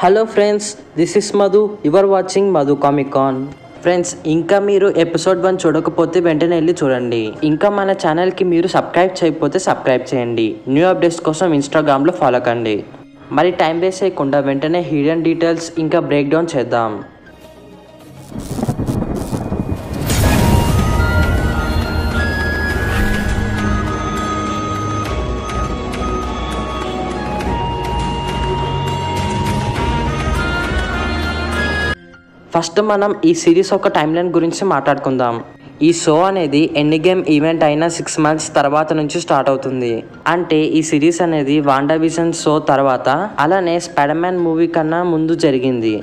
Hello friends this is Madhu you're watching Madhu Comicon friends ఇంకా మీరు episode one చూడకపోతే వెంటనే వెళ్ళి చూడండి. ఇంకా మన ఛానల్కి మీరు సబ్స్క్రైబ్ చేయకపోతే సబ్స్క్రైబ్ చేయండి. న్యూ అప్డేట్స్ కోసం ఇన్స్టాగ్రామ్లో ఫాలో కండి. మరి టైం వేస్ట్ చేయకుండా వెంటనే హిడెన్ డీటెయిల్స్ ఇంకా బ్రేక్ డౌన్ చేద్దాం. ఫస్ట్ మనం ఈ సిరీస్ ఒక టైం లైన్ గురించి మాట్లాడుకుందాం. ఈ షో అనేది ఎన్ని గేమ్ ఈవెంట్ అయిన సిక్స్ మంత్స్ తర్వాత నుంచి స్టార్ట్ అవుతుంది. అంటే ఈ సిరీస్ అనేది వాండావిజన్ షో తర్వాత అలానే స్పైడర్మ్యాన్ మూవీ కన్నా ముందు జరిగింది.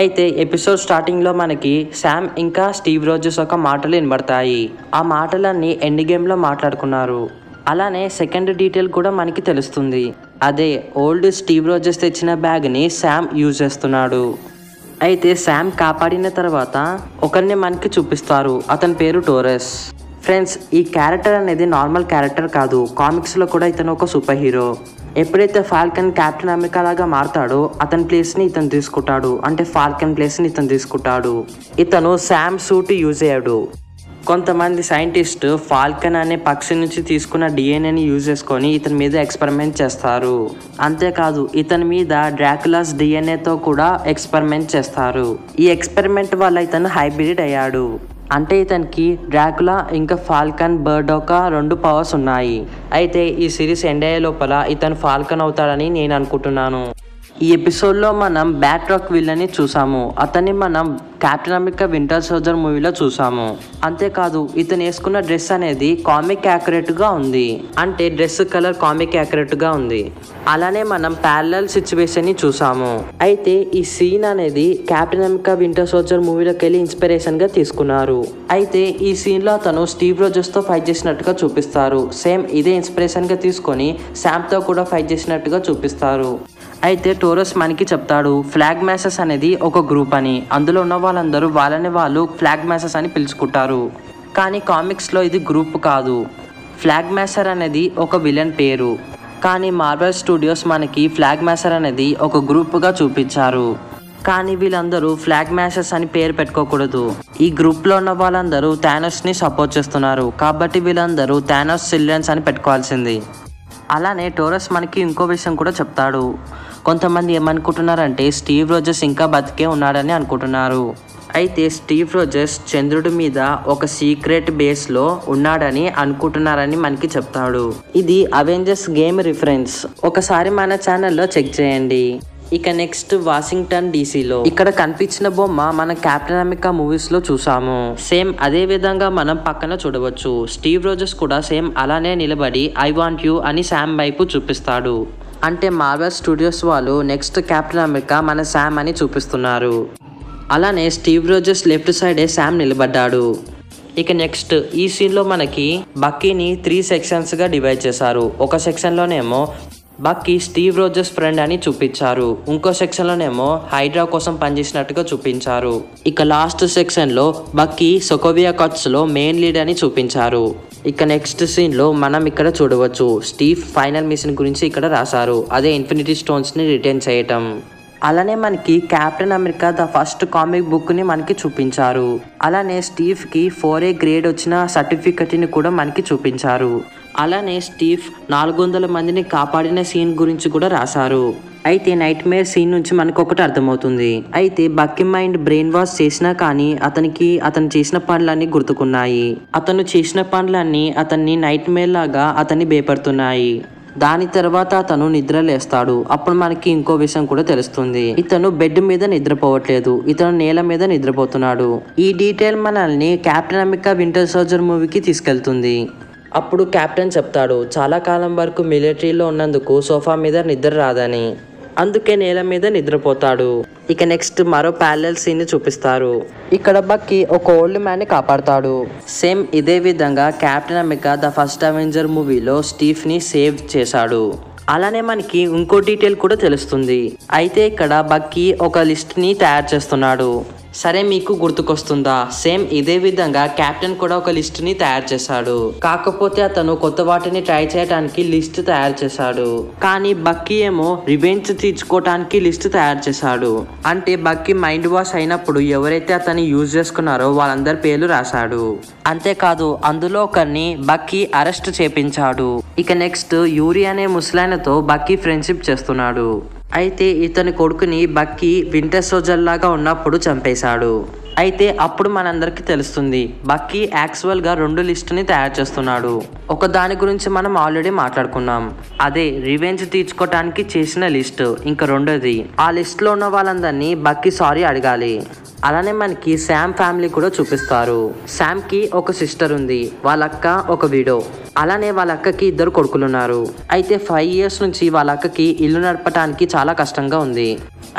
అయితే ఎపిసోడ్ స్టార్టింగ్లో మనకి శామ్ ఇంకా స్టీవ్ రోజెస్ ఒక మాటలు వినబడతాయి. ఆ మాటలన్నీ ఎండ్ గేమ్లో మాట్లాడుకున్నారు. అలానే సెకండ్ డీటెయిల్ కూడా మనకి తెలుస్తుంది. అదే ఓల్డ్ స్టీవ్ రోజెస్ తెచ్చిన బ్యాగ్ని శామ్ యూజ్ చేస్తున్నాడు. అయితే శామ్ కాపాడిన తర్వాత ఒకరిని మనకి చూపిస్తారు. అతని పేరు టోరెస్. ఫ్రెండ్స్ ఈ క్యారెక్టర్ అనేది నార్మల్ క్యారెక్టర్ కాదు. కామిక్స్లో కూడా ఇతను ఒక సూపర్ హీరో. ఎప్పుడైతే ఫాల్కన్ క్యాప్టెన్ అమెరికా లాగా మారతాడో అతని ప్లేస్ని ఇతను తీసుకుంటాడు. అంటే ఫాల్కన్ ప్లేస్ని ఇతను తీసుకుంటాడు. ఇతను శామ్ సూట్ యూజ్ అయ్యాడు. కొంతమంది సైంటిస్ట్ ఫాల్కన్ అనే పక్షి నుంచి తీసుకున్న డిఎన్ఏని యూజ్ చేసుకొని ఇతని మీద ఎక్స్పెరిమెంట్ చేస్తారు. అంతేకాదు ఇతని మీద డ్రాకులాస్ డిఎన్ఏతో కూడా ఎక్స్పెరిమెంట్ చేస్తారు. ఈ ఎక్స్పెరిమెంట్ వల్ల ఇతను హైబ్రిడ్ అయ్యాడు. అంటే ఇతనికి డ్రాకులా ఇంకా ఫాల్కన్ బర్డ్ ఒక రెండు పవర్స్ ఉన్నాయి. అయితే ఈ సిరీస్ ఎండ్ అయ్యే లోపల ఇతను ఫాల్కన్ అవుతాడని నేను అనుకుంటున్నాను. ఈ ఎపిసోడ్లో మనం బ్యాట్ రాక్ విల్లని చూసాము. అతన్ని మనం క్యాప్టెన్ అమెరికా వింటర్ సోల్జర్ మూవీలో చూసాము. అంతేకాదు ఇతను వేసుకున్న డ్రెస్ అనేది కామిక్ యాక్యురేట్గా ఉంది. అంటే డ్రెస్ కలర్ కామిక్ యాక్యురేట్గా ఉంది. అలానే మనం ప్యారలల్ సిచ్యువేషన్ని చూసాము. అయితే ఈ సీన్ అనేది క్యాప్టెన్ అమెరికా వింటర్ సోల్జర్ మూవీలోకి వెళ్ళి ఇన్స్పిరేషన్గా తీసుకున్నారు. అయితే ఈ సీన్లో అతను స్టీవ్ రోజెస్తో ఫైట్ చేసినట్టుగా చూపిస్తారు. సేమ్ ఇదే ఇన్స్పిరేషన్గా తీసుకొని శామ్తో కూడా ఫైట్ చేసినట్టుగా చూపిస్తారు. అయితే టోరస్ మనకి చెప్తాడు ఫ్లాగ్ మ్యాసెస్ అనేది ఒక గ్రూప్ అని. అందులో ఉన్న వాళ్ళందరూ వాళ్ళని వాళ్ళు ఫ్లాగ్ మ్యాసెస్ అని పిలుచుకుంటారు. కానీ కామిక్స్లో ఇది గ్రూప్ కాదు. ఫ్లాగ్ మ్యాసర్ అనేది ఒక విలన్ పేరు. కానీ మార్వెల్ స్టూడియోస్ మనకి ఫ్లాగ్ మ్యాసర్ అనేది ఒక గ్రూప్గా చూపించారు. కానీ వీళ్ళందరూ ఫ్లాగ్ మ్యాసెస్ అని పేరు పెట్టుకోకూడదు. ఈ గ్రూప్లో ఉన్న వాళ్ళందరూ థానోస్ని సపోర్ట్ చేస్తున్నారు. కాబట్టి వీళ్ళందరూ థానోస్ చిల్డ్రన్స్ అని పెట్టుకోవాల్సింది. అలానే టోరస్ మనకి ఇంకో విషయం కూడా చెప్తాడు. కొంతమంది ఏమనుకుంటున్నారంటే స్టీవ్ రోజెస్ ఇంకా బతికే ఉన్నాడని అనుకుంటున్నారు. అయితే స్టీవ్ రోజెస్ చంద్రుడి మీద ఒక సీక్రెట్ బేస్లో ఉన్నాడని అనుకుంటున్నారని మనకి చెప్తాడు. ఇది అవెంజర్స్ గేమ్ రిఫరెన్స్. ఒకసారి మన ఛానల్లో చెక్ చేయండి. ఇక నెక్స్ట్ వాషింగ్టన్ డీసీలో. ఇక్కడ కనిపించిన బొమ్మ మన క్యాప్టెన్ అమెరికా మూవీస్లో చూసాము. సేమ్ అదే విధంగా మనం పక్కన చూడవచ్చు. స్టీవ్ రోజెస్ కూడా సేమ్ అలానే నిలబడి ఐ వాంట్ యూ అని శామ్ వైపు చూపిస్తాడు. అంటే మార్వెల్ స్టూడియోస్ వాళ్ళు నెక్స్ట్ క్యాప్టెన్ అమెరికా మన శామ్ అని చూపిస్తున్నారు. అలానే స్టీవ్ రోజెస్ లెఫ్ట్ సైడే శామ్ నిలబడ్డాడు. ఇక నెక్స్ట్ ఈ సీన్లో మనకి బక్కీని త్రీ సెక్షన్స్గా డివైడ్ చేశారు. ఒక సెక్షన్లోనేమో బక్కీ స్టీవ్ రోజెస్ ఫ్రెండ్ అని చూపించారు. ఇంకో సెక్షన్లోనేమో హైడ్రా కోసం పనిచేసినట్టుగా చూపించారు. ఇక లాస్ట్ సెక్షన్లో బక్కీ సొకోవియా కట్స్లో మెయిన్ లీడ్ అని చూపించారు. ఇక నెక్స్ట్ సీన్లో మనం ఇక్కడ చూడవచ్చు. స్టీవ్ ఫైనల్ మిషన్ గురించి ఇక్కడ రాశారు. అదే ఇన్ఫినిటీ స్టోన్స్ని రిటర్న్ చేయటం. అలానే మనకి Captain America the first comic బుక్ని మనకి చూపించారు. అలానే స్టీవ్కి ఫోర్ ఏ గ్రేడ్ వచ్చిన సర్టిఫికెట్ని కూడా మనకి చూపించారు. అలానే స్టీవ్ నాలుగు వందల మందిని కాపాడిన సీన్ గురించి కూడా రాశారు. అయితే నైట్ మేర్ సీన్ నుంచి మనకు ఒకటి అర్థమవుతుంది. అయితే బక్కి మైండ్ బ్రెయిన్ వాష్ చేసినా కానీ అతనికి అతను చేసిన పనులన్నీ గుర్తుకున్నాయి. అతను చేసిన పనులన్నీ అతన్ని నైట్ మేర్ లాగా అతన్ని భయపడుతున్నాయి. దాని తర్వాత అతను నిద్ర లేస్తాడు. అప్పుడు మనకి ఇంకో విషయం కూడా తెలుస్తుంది. ఇతను బెడ్ మీద నిద్రపోవట్లేదు. ఇతను నేల మీద నిద్రపోతున్నాడు. ఈ డీటెయిల్ మనల్ని కెప్టెన్ అమెరికా వింటర్ సోల్జర్ మూవీకి తీసుకెళ్తుంది. అప్పుడు కెప్టెన్ చెప్తాడు చాలా కాలం వరకు మిలిటరీలో ఉన్నందుకు సోఫా మీద నిద్ర రాదని. అందుకే నేల మీద నిద్రపోతాడు. ఇక నెక్స్ట్ మరో ప్యారలల్ సీన్ చూపిస్తారు. ఇక్కడ బక్కి ఒక ఓల్డ్ మ్యాన్ని కాపాడతాడు. సేమ్ ఇదే విధంగా Captain America the first Avenger మూవీలో స్టీఫ్ని సేవ్ చేశాడు. అలానే మనకి ఇంకో డీటెయిల్ కూడా తెలుస్తుంది. అయితే ఇక్కడ బక్కి ఒక లిస్ట్ని తయారు చేస్తున్నాడు. సరే మీకు గుర్తుకొస్తుందా? సేమ్ ఇదే విధంగా కెప్టెన్ కూడా ఒక లిస్ట్ని తయారు చేశాడు. కాకపోతే అతను కొత్త వాటిని ట్రై చేయడానికి లిస్ట్ తయారు చేశాడు. కానీ బక్కీ ఏమో రివెంజ్ తీర్చుకోవటానికి లిస్ట్ తయారు చేశాడు. అంటే బక్కీ మైండ్ వాష్ అయినప్పుడు ఎవరైతే అతన్ని యూజ్ చేసుకున్నారో వాళ్ళందరి పేర్లు రాశాడు. అంతేకాదు అందులో ఒకరిని బక్కీ అరెస్ట్ చేపించాడు. ఇక నెక్స్ట్ యూరి అనే ముసలాయనతో బక్కీ ఫ్రెండ్షిప్ చేస్తున్నాడు. అయితే ఇతని కొడుకుని బక్కీ వింటర్ సోజర్ లాగా ఉన్నప్పుడు చంపేశాడు. అయితే అప్పుడు మనందరికీ తెలుస్తుంది బక్కీ యాక్చువల్గా రెండు లిస్టుని తయారు చేస్తున్నాడు. ఒక దాని గురించి మనం ఆల్రెడీ మాట్లాడుకున్నాం. అదే రివెంజ్ తీర్చుకోవటానికి చేసిన లిస్ట్. ఇంకా రెండోది ఆ లిస్ట్లో ఉన్న వాళ్ళందరినీ బక్కి సారీ అడగాలి. అలానే మనకి శామ్ ఫ్యామిలీ కూడా చూపిస్తారు. శామ్కి ఒక సిస్టర్ ఉంది వాళ్ళ అక్క ఒక విడో. అలానే వాళ్ళ అక్కకి ఇద్దరు కొడుకులు ఉన్నారు అయితే ఫైవ్ ఇయర్స్ నుంచి వాళ్ళ అక్కకి ఇల్లు నడపటానికి చాలా కష్టంగా ఉంది.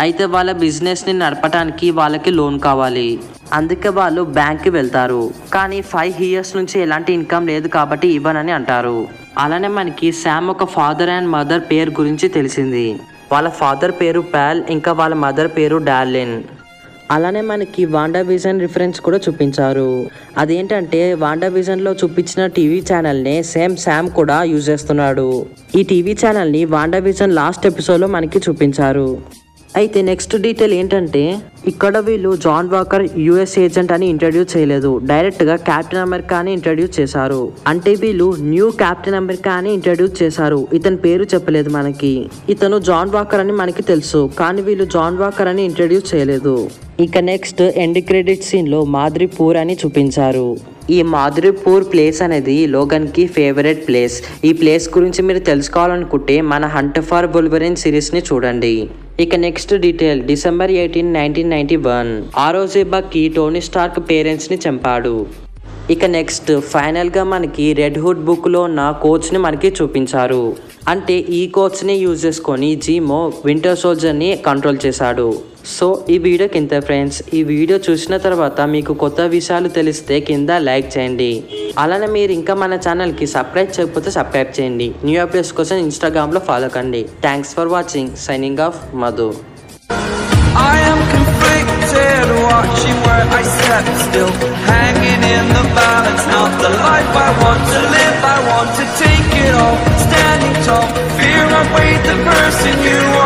అయితే వాళ్ళ బిజినెస్ని నడపటానికి వాళ్ళకి లోన్ కావాలి. అందుకే వాళ్ళు బ్యాంక్కి వెళ్తారు. కానీ ఫైవ్ ఇయర్స్ నుంచి ఎలాంటి ఇన్కమ్ లేదు కాబట్టి ఇవ్వనని అంటారు. అలానే మనకి శామ్ ఒక ఫాదర్ అండ్ మదర్ పేరు గురించి తెలిసింది. వాళ్ళ ఫాదర్ పేరు ప్యాల్ ఇంకా వాళ్ళ మదర్ పేరు డార్లిన్. అలానే మనకి వాండా విజన్ రిఫరెన్స్ కూడా చూపించారు. అదేంటంటే వాండా విజన్లో చూపించిన టీవీ ఛానల్నే సేమ్ శామ్ కూడా యూజ్ చేస్తున్నాడు. ఈ టీవీ ఛానల్ని వాండా విజన్ లాస్ట్ ఎపిసోడ్లో మనకి చూపించారు. అయితే నెక్స్ట్ డీటెయిల్ ఏంటంటే ఇక్కడ వీళ్ళు జాన్ వాకర్ యుఎస్ ఏజెంట్ అని ఇంట్రడ్యూస్ చేయలేదు. డైరెక్ట్గా కెప్టెన్ అమెరికా అని ఇంట్రడ్యూస్ చేశారు. అంటే వీళ్ళు న్యూ కెప్టెన్ అమెరికా అని ఇంట్రడ్యూస్ చేశారు. ఇతని పేరు చెప్పలేదు మనకి. ఇతను జాన్ వాకర్ అని మనకి తెలుసు కానీ వీళ్ళు జాన్ వాకర్ అని ఇంట్రడ్యూస్ చేయలేదు. ఇక నెక్స్ట్ ఎండ్ క్రెడిట్ సీన్లో మాద్రిపూర్ అని చూపించారు. ఈ మాధురిపూర్ ప్లేస్ అనేది లోగన్కి ఫేవరెట్ ప్లేస్. ఈ ప్లేస్ గురించి మీరు తెలుసుకోవాలనుకుంటే మన హంట్ ఫార్ బుల్వరిన్ సిరీస్ని చూడండి. ఇక next detail December eighteen nineteen ninety one. ఆ రోజే బక్కి టోనీ స్టార్క్ పేరెంట్స్ని చంపాడు. ఇక నెక్స్ట్ ఫైనల్గా మనకి రెడ్ హుడ్ బుక్లో ఉన్న కోచ్ని మనకి చూపించారు. అంటే ఈ కోచ్ని యూజ్ చేసుకొని జీమో వింటర్ సోల్జర్ని కంట్రోల్ చేశాడు. సో ఈ వీడియో కింద ఫ్రెండ్స్ ఈ వీడియో చూసిన తర్వాత మీకు కొత్త విషయాలు తెలిస్తే కింద లైక్ చేయండి. అలానే మీరు ఇంకా మన ఛానల్కి సబ్స్క్రైబ్ చేయకపోతే సబ్స్క్రైబ్ చేయండి. న్యూ అప్డేట్స్ కోసం ఇన్స్టాగ్రామ్లో ఫాలో కండి. Thanks for watching signing off Madhu I am conflicted, watching where I step still, hanging in the balance. Not the life I want to live, I want to take it all, tall Fear I wait the person you are